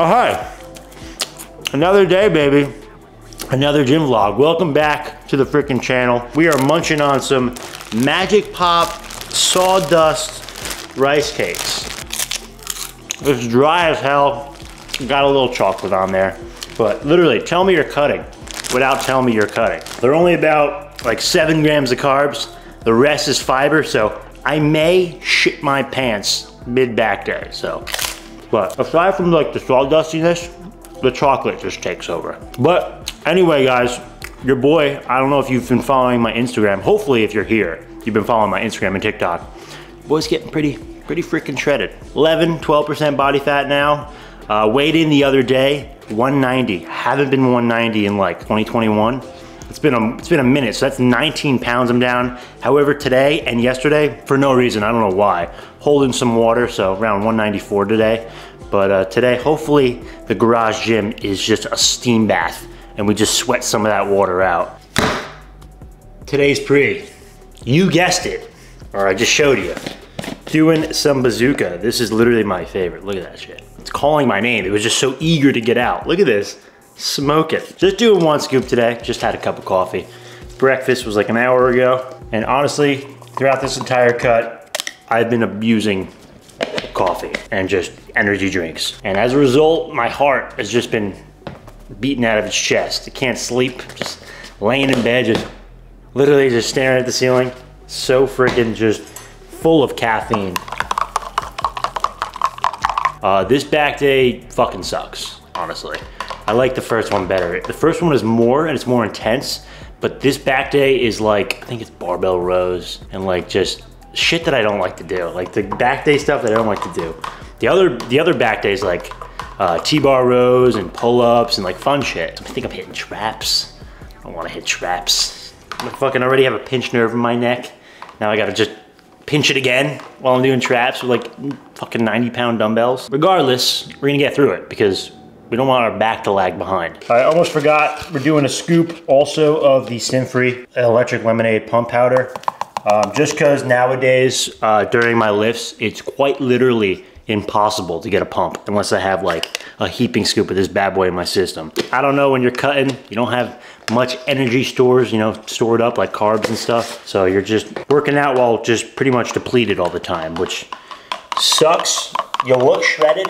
Oh, hi. Another day, baby. Another gym vlog. Welcome back to the freaking channel. We are munching on some Magic Pop sawdust rice cakes. It's dry as hell. Got a little chocolate on there. But literally, tell me you're cutting without telling me you're cutting. They're only about like seven grams of carbs. The rest is fiber, so I may shit my pants mid back day, so. But aside from like the sawdustiness, the chocolate just takes over. But anyway, guys, your boy, I don't know if you've been following my Instagram. Hopefully, if you're here, you've been following my Instagram and TikTok. Boy's getting pretty, pretty freaking shredded. 11, 12% body fat now. Uh, weighed in the other day, 190. Haven't been 190 in like 2021. It's been a it's been a minute, so that's 19 pounds I'm down. However, today and yesterday, for no reason, I don't know why, holding some water, so around 194 today. But uh, today, hopefully, the garage gym is just a steam bath, and we just sweat some of that water out. Today's pre, you guessed it, or I just showed you, doing some bazooka. This is literally my favorite. Look at that shit. It's calling my name. It was just so eager to get out. Look at this. Smoke it. Just doing one scoop today. Just had a cup of coffee. Breakfast was like an hour ago. And honestly, throughout this entire cut, I've been abusing coffee and just energy drinks. And as a result, my heart has just been beaten out of its chest. I can't sleep, just laying in bed, just literally just staring at the ceiling. So freaking just full of caffeine. Uh, this back day fucking sucks, honestly. I like the first one better. The first one is more and it's more intense, but this back day is like, I think it's barbell rows and like just shit that I don't like to do. Like the back day stuff that I don't like to do. The other, the other back days like uh, T-bar rows and pull-ups and like fun shit. I think I'm hitting traps. I don't wanna hit traps. I fucking already have a pinched nerve in my neck. Now I gotta just pinch it again while I'm doing traps with like fucking 90 pound dumbbells. Regardless, we're gonna get through it because we don't want our back to lag behind. I almost forgot, we're doing a scoop also of the Synfree electric lemonade pump powder. Um, just because nowadays, uh, during my lifts, it's quite literally impossible to get a pump unless I have like a heaping scoop of this bad boy in my system. I don't know when you're cutting, you don't have much energy stores, you know, stored up like carbs and stuff. So you're just working out while just pretty much depleted all the time, which sucks. You look shredded.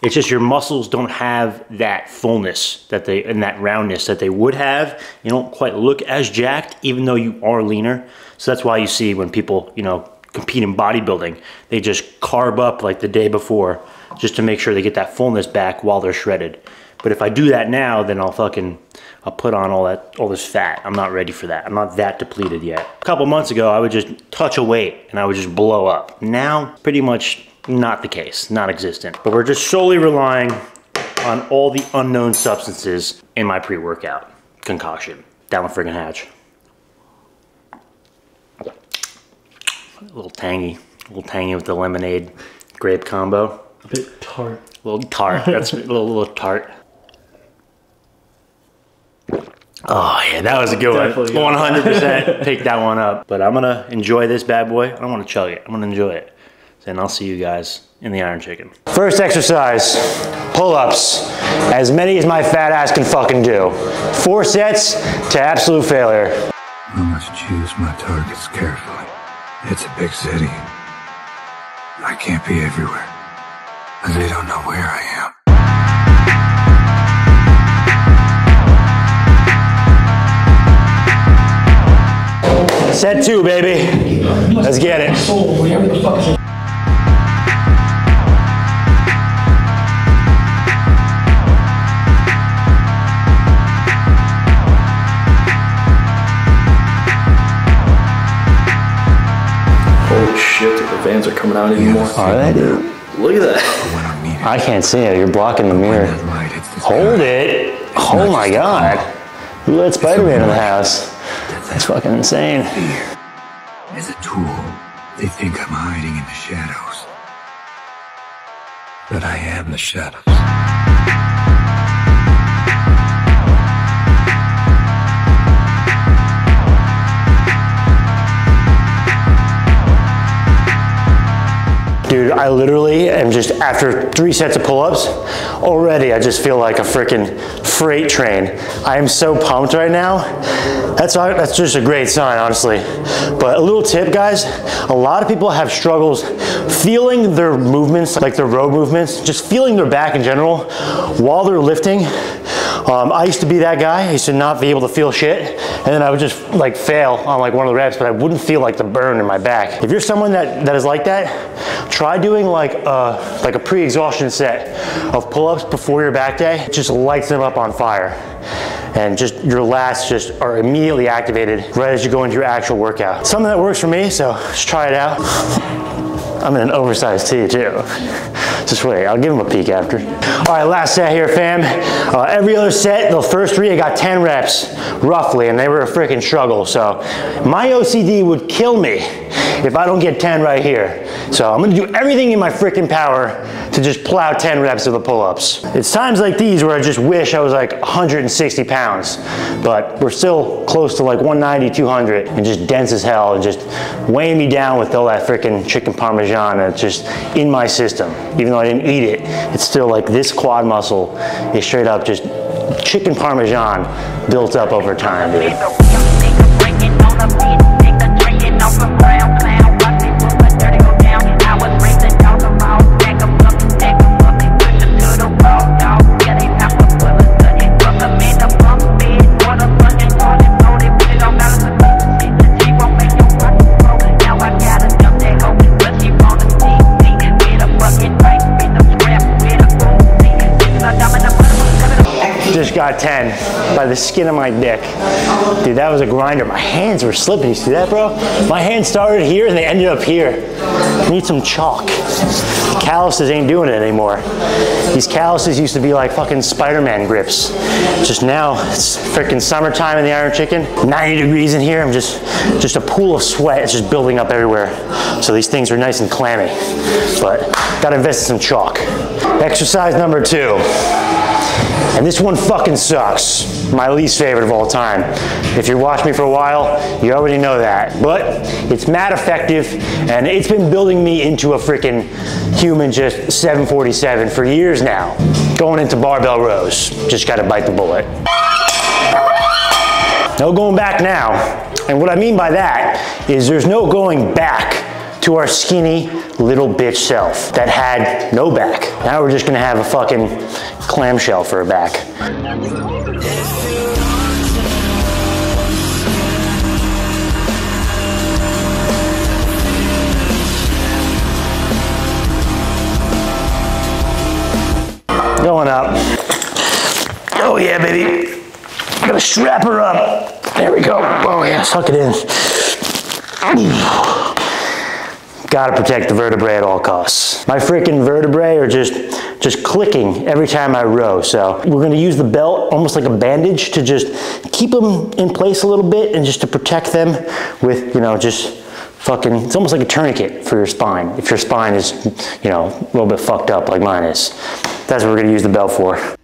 It's just your muscles don't have that fullness that they and that roundness that they would have. You don't quite look as jacked, even though you are leaner. So that's why you see when people, you know, compete in bodybuilding, they just carb up like the day before just to make sure they get that fullness back while they're shredded. But if I do that now, then I'll fucking, I'll put on all that, all this fat. I'm not ready for that. I'm not that depleted yet. A couple months ago, I would just touch a weight and I would just blow up. Now, pretty much not the case, not existent. But we're just solely relying on all the unknown substances in my pre-workout concoction. Down the friggin' hatch. A little tangy, a little tangy with the lemonade grape combo. A bit tart. A little tart, that's a little, little tart. Oh yeah, that was a good Definitely one. 100% pick that one up. But I'm gonna enjoy this bad boy. I don't wanna chug it, I'm gonna enjoy it. Then I'll see you guys in the Iron Chicken. First exercise, pull-ups. As many as my fat ass can fucking do. Four sets to absolute failure. I must choose my targets carefully. It's a big city. I can't be everywhere. And they don't know where I am. Set two, baby. Let's get it. Shit, the vans are coming out even more. Are they, dude? Look at that. I'm needed, I can't see it. You're blocking the mirror. that light hits the Hold it. Oh my god. Who let Spider-Man in the house? That's fucking insane. As a tool, they think I'm hiding in the shadows. But I am the shadows. Dude, I literally am just, after three sets of pull-ups, already I just feel like a freaking freight train. I am so pumped right now. That's, that's just a great sign, honestly. But a little tip, guys, a lot of people have struggles feeling their movements, like their row movements, just feeling their back in general while they're lifting. Um, I used to be that guy. I used to not be able to feel shit. And then I would just like fail on like one of the reps, but I wouldn't feel like the burn in my back. If you're someone that, that is like that, try doing like a, like a pre-exhaustion set of pull-ups before your back day. It just lights them up on fire. And just your lats just are immediately activated right as you go into your actual workout. Something that works for me, so just try it out. I'm in an oversized tee too. Just wait, I'll give them a peek after. All right, last set here, fam. Uh, every other set, the first three, I got 10 reps, roughly, and they were a freaking struggle. So my OCD would kill me if I don't get 10 right here. So I'm gonna do everything in my freaking power to just plow 10 reps of the pull-ups. It's times like these where I just wish I was like 160 pounds, but we're still close to like 190, 200, and just dense as hell, and just weighing me down with all that freaking chicken parmesan that's just in my system. Even though I didn't eat it, it's still like this quad muscle is straight up just chicken parmesan built up over time, dude. By the skin of my dick. Dude, that was a grinder. My hands were slipping. You see that, bro? My hands started here and they ended up here. Need some chalk. Calluses ain't doing it anymore. These calluses used to be like fucking Spider-Man grips. Just now, it's freaking summertime in the Iron Chicken. 90 degrees in here. I'm just, just a pool of sweat. It's just building up everywhere. So these things are nice and clammy. But gotta invest in some chalk. Exercise number two. And this one fucking sucks. My least favorite of all time. If you watched me for a while, you already know that. But it's mad effective, and it's been building me into a freaking human just 747 for years now. Going into barbell rows. Just gotta bite the bullet. No going back now. And what I mean by that is there's no going back to our skinny little bitch self that had no back. Now we're just gonna have a fucking clamshell for a back. Going up. Oh yeah, baby. Gotta strap her up. There we go. Oh yeah, suck it in. Gotta protect the vertebrae at all costs. My freaking vertebrae are just, just clicking every time I row. So we're gonna use the belt almost like a bandage to just keep them in place a little bit and just to protect them with, you know, just fucking, it's almost like a tourniquet for your spine. If your spine is, you know, a little bit fucked up like mine is. That's what we're gonna use the belt for.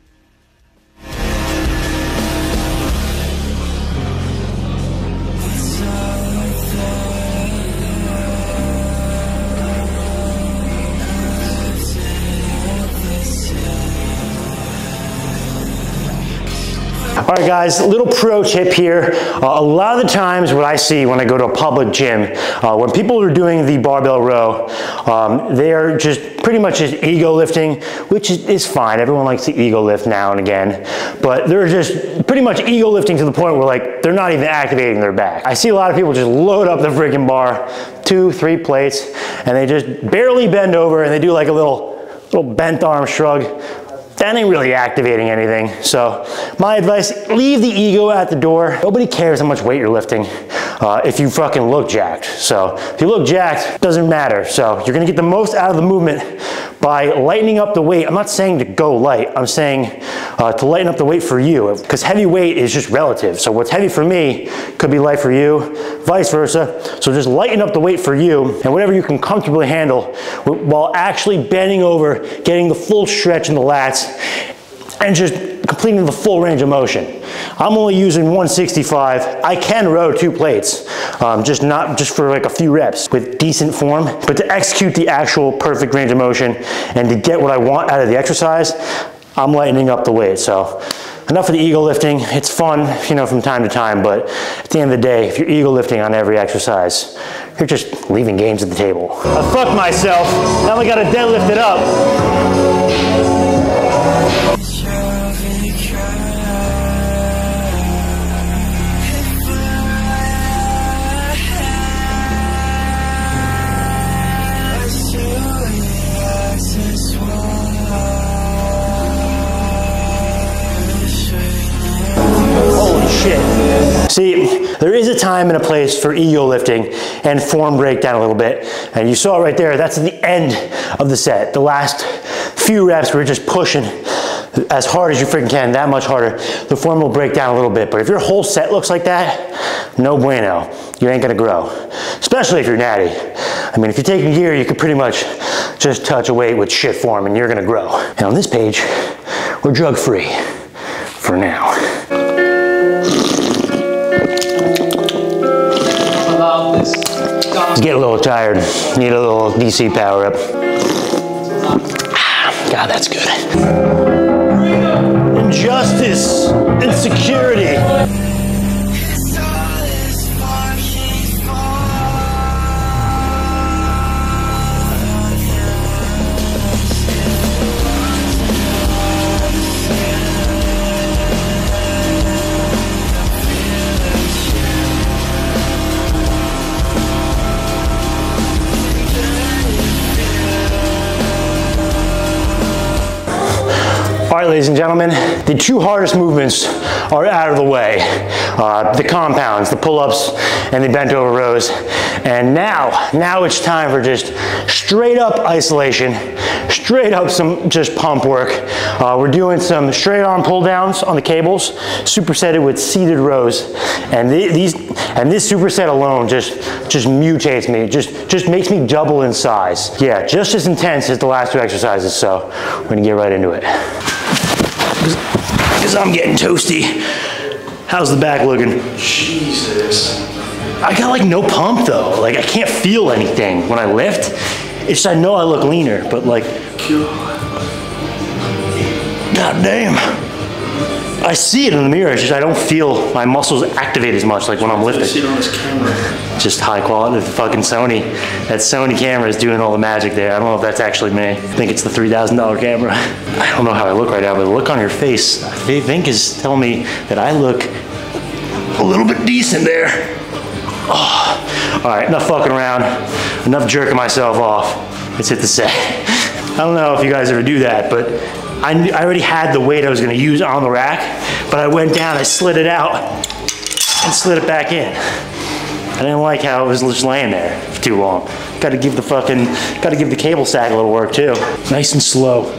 All right, guys, little pro tip here. Uh, a lot of the times what I see when I go to a public gym, uh, when people are doing the barbell row, um, they are just pretty much just ego lifting, which is, is, fine. Everyone likes to ego lift now and again, but they're just pretty much ego lifting to the point where like, they're not even activating their back. I see a lot of people just load up the freaking bar, two, three plates, and they just barely bend over and they do like a little, little bent arm shrug that ain't really activating anything. So my advice, leave the ego at the door. Nobody cares how much weight you're lifting uh, if you fucking look jacked. So if you look jacked, doesn't matter. So you're gonna get the most out of the movement by lightening up the weight. I'm not saying to go light, I'm saying uh, to lighten up the weight for you because heavy weight is just relative. So what's heavy for me could be light for you, vice versa. So just lighten up the weight for you and whatever you can comfortably handle while actually bending over, getting the full stretch in the lats and just completing the full range of motion. I'm only using 165. I can row two plates, um, just not just for like a few reps with decent form, but to execute the actual perfect range of motion and to get what I want out of the exercise, I'm lightening up the weight. So enough of the ego lifting. It's fun, you know, from time to time, but at the end of the day, if you're ego lifting on every exercise, you're just leaving games at the table. I fucked myself. Now I gotta deadlift it up. Shit. See, there is a time and a place for ego lifting and form breakdown a little bit. And you saw it right there, that's the end of the set. The last few reps, we're just pushing as hard as you freaking can, that much harder. The form will break down a little bit. But if your whole set looks like that, no bueno. You ain't gonna grow. Especially if you're natty. I mean, if you're taking gear, you could pretty much just touch a weight with shit form and you're gonna grow. And on this page, we're drug free for now. Get a little tired. Need a little DC power up. God, that's good. Injustice, insecurity. All right, ladies and gentlemen, the two hardest movements are out of the way. Uh, the compounds, the pull-ups, and the bent over rows. And now, now it's time for just straight up isolation, straight up some just pump work. Uh, we're doing some straight arm pull downs on the cables, supersetted with seated rows. And the- these, and this superset alone just, just mutates me, just, just makes me double in size. Yeah, just as intense as the last two exercises. So we're gonna get right into it because I'm getting toasty. How's the back looking? Jesus. I got like no pump though. Like I can't feel anything when I lift. It's just I know I look leaner, but like, god damn. I see it in the mirror. It's just I don't feel my muscles activate as much like when I'm lifting. see it on this camera. Just high quality. The fucking Sony. That Sony camera is doing all the magic there. I don't know if that's actually me. I think it's the $3,000 camera. I don't know how I look right now, but the look on your face, I think is telling me that I look a little bit decent there. Oh. All right, enough fucking around. Enough jerking myself off. Let's hit the set. I don't know if you guys ever do that, but I, I already had the weight I was gonna use on the rack, but I went down, I slid it out, and slid it back in. I didn't like how it was just laying there for too long. Got to give the fucking, got to give the cable sack a little work too. Nice and slow.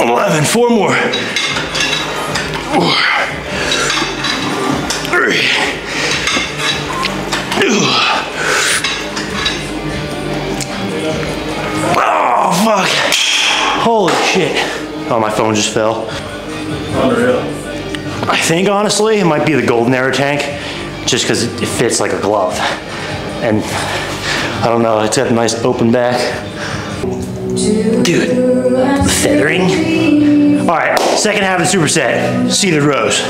Eleven, four more. Three. Oh, fuck. Holy shit. Oh, my phone just fell. Unreal. I think, honestly, it might be the golden arrow tank, just because it fits like a glove. And I don't know, it's got a nice open back. Dude, the feathering. All right, second half of the superset, seated rows.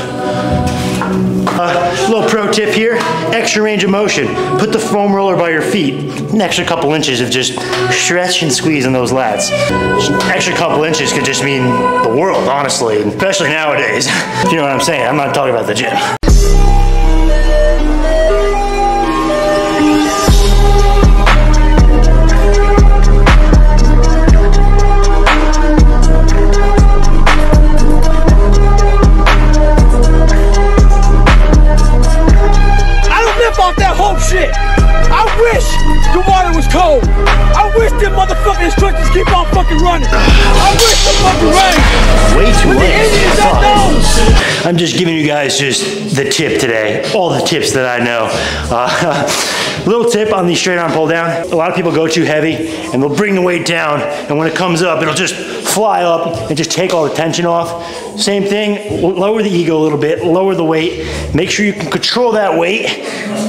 Uh, little pro tip here, extra range of motion. Put the foam roller by your feet. An extra couple inches of just stretch and squeeze in those lats. Extra couple inches could just mean the world, honestly, especially nowadays. you know what I'm saying? I'm not talking about the gym. I'm just giving you guys just the tip today, all the tips that I know. Uh, little tip on the straight arm pull down. A lot of people go too heavy and they'll bring the weight down, and when it comes up, it'll just fly up and just take all the tension off. Same thing, lower the ego a little bit, lower the weight. Make sure you can control that weight,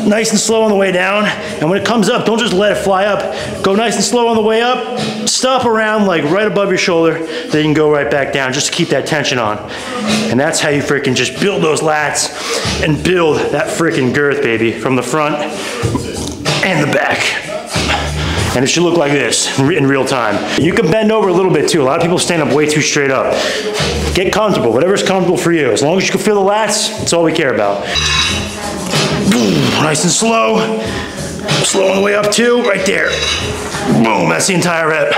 nice and slow on the way down. And when it comes up, don't just let it fly up. Go nice and slow on the way up, stop around like right above your shoulder, then you can go right back down just to keep that tension on. And that's how you freaking just build those lats and build that freaking girth, baby, from the front and the back. And it should look like this in real time. You can bend over a little bit too. A lot of people stand up way too straight up. Get comfortable, whatever's comfortable for you. As long as you can feel the lats, that's all we care about. Boom, nice and slow. Slow on the way up too, right there. Boom, that's the entire rep.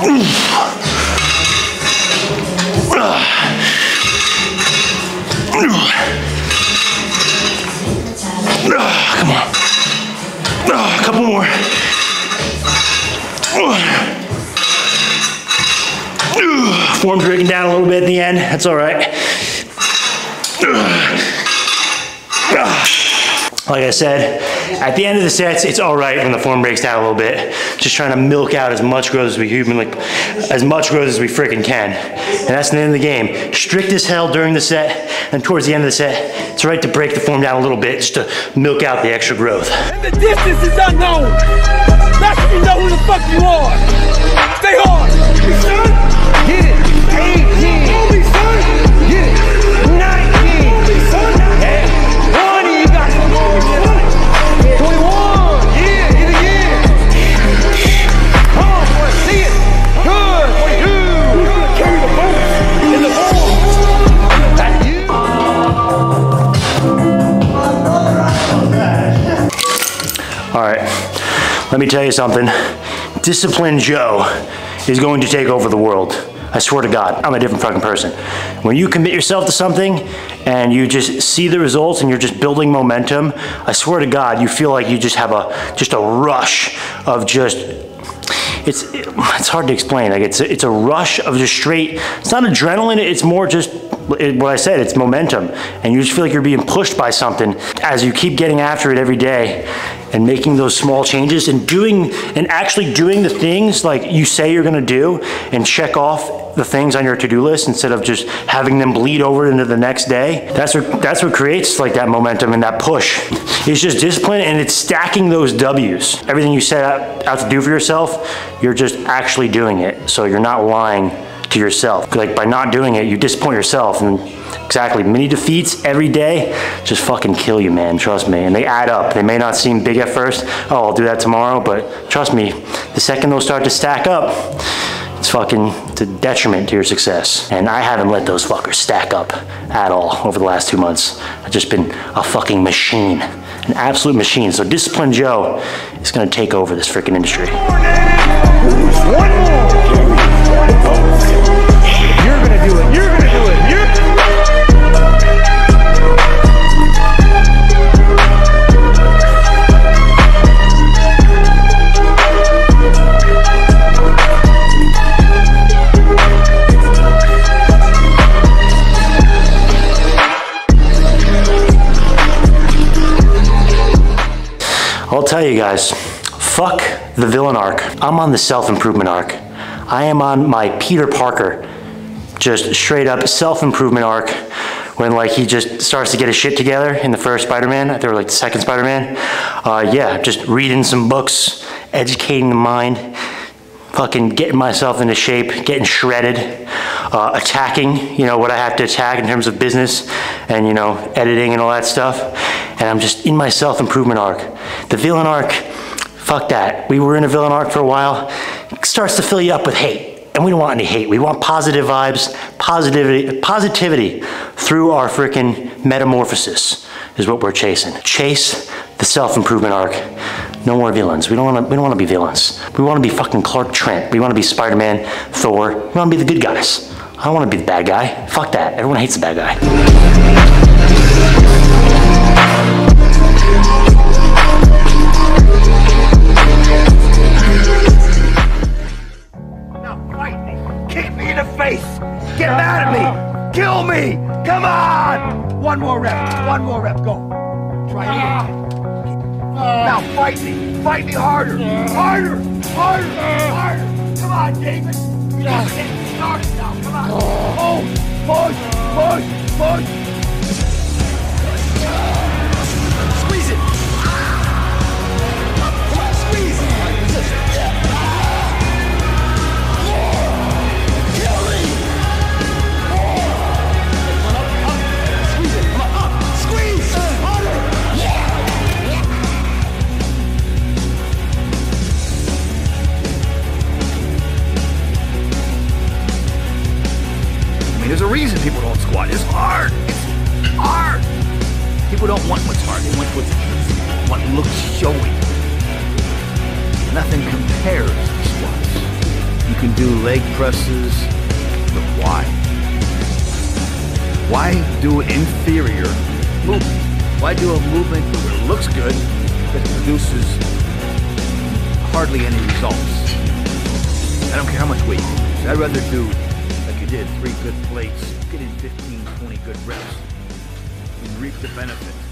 Ah, That's all right. Like I said, at the end of the sets, it's all right when the form breaks down a little bit. Just trying to milk out as much growth as we humanly, as much growth as we freaking can. And that's the end of the game. Strict as hell during the set, and towards the end of the set, it's right to break the form down a little bit just to milk out the extra growth. And the distance is unknown. Let me tell you something. Disciplined Joe is going to take over the world. I swear to God, I'm a different fucking person. When you commit yourself to something and you just see the results and you're just building momentum, I swear to God, you feel like you just have a just a rush of just it's it's hard to explain. Like it's a, it's a rush of just straight. It's not adrenaline. It's more just it, what I said. It's momentum, and you just feel like you're being pushed by something as you keep getting after it every day, and making those small changes and doing and actually doing the things like you say you're going to do, and check off the things on your to-do list instead of just having them bleed over into the next day. That's what that's what creates like that momentum and that push. It's just discipline and it's stacking those W's. Everything you set out, out to do for yourself, you're just actually doing it. So you're not lying to yourself. Like by not doing it, you disappoint yourself and exactly many defeats every day just fucking kill you, man. Trust me. And they add up. They may not seem big at first. Oh, I'll do that tomorrow, but trust me, the second those start to stack up, it's fucking a detriment to your success. And I haven't let those fuckers stack up at all over the last two months. I've just been a fucking machine, an absolute machine. So Discipline Joe is gonna take over this freaking industry. Tell you guys, fuck the villain arc. I'm on the self-improvement arc. I am on my Peter Parker, just straight up self-improvement arc when like he just starts to get his shit together in the first Spider-Man, or like the second Spider-Man. Uh, yeah, just reading some books, educating the mind, fucking getting myself into shape, getting shredded, uh, attacking, you know, what I have to attack in terms of business and, you know, editing and all that stuff. And I'm just in my self-improvement arc. The villain arc, fuck that. We were in a villain arc for a while. It starts to fill you up with hate. And we don't want any hate. We want positive vibes, positivity, positivity through our freaking metamorphosis is what we're chasing. Chase the self-improvement arc. No more villains. We don't want to. We don't want to be villains. We want to be fucking Clark Trent. We want to be Spider-Man, Thor. We want to be the good guys. I don't want to be the bad guy. Fuck that. Everyone hates the bad guy. Get mad at me! Kill me! Come on! One more rep. One more rep. Go. Try again. Uh, now fight me. Fight me harder. Harder. Harder. Uh. Harder. Come on, David. You're getting started now. Come on. Oh, push, push, push. Squat. It's hard. It's hard. People don't want what's hard. They want what's easy. What looks showy. Nothing compares to squats. You can do leg presses, but why? Why do inferior movement? Why do a movement that looks good that produces hardly any results? I don't care how much weight you. I'd rather do like you did, three good plates, get in 15, 20 good reps, and reap the benefits.